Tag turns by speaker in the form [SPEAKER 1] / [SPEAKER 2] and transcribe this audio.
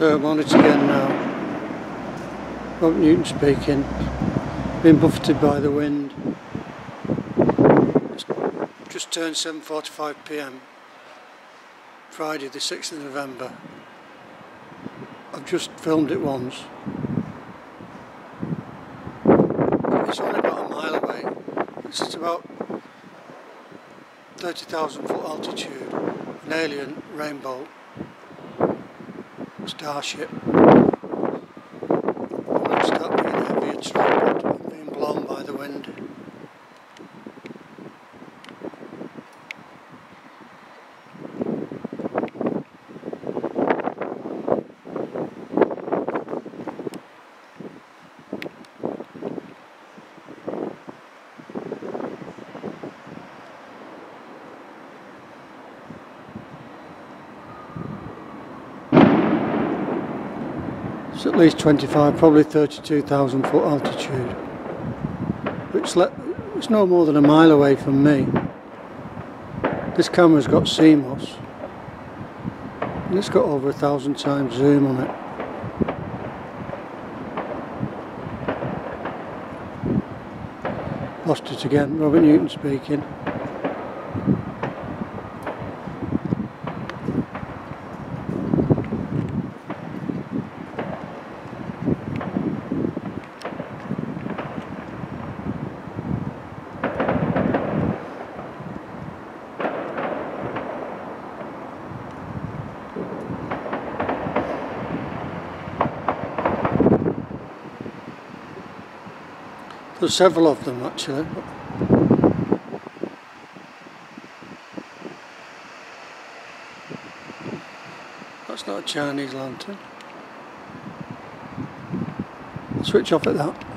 [SPEAKER 1] Third monitor again now. Robert Newton speaking. Being buffeted by the wind. It's just turned 7.45pm. Friday the 6th of November. I've just filmed it once. It's only about a mile away. It's at about 30,000 foot altitude. An alien rainbow starship. It's at least 25, probably 32,000 foot altitude. Which it's no more than a mile away from me. This camera's got CMOS. And it's got over a thousand times zoom on it. Lost it again, Robert Newton speaking. There's several of them actually. That's not a Chinese lantern. I'll switch off at that.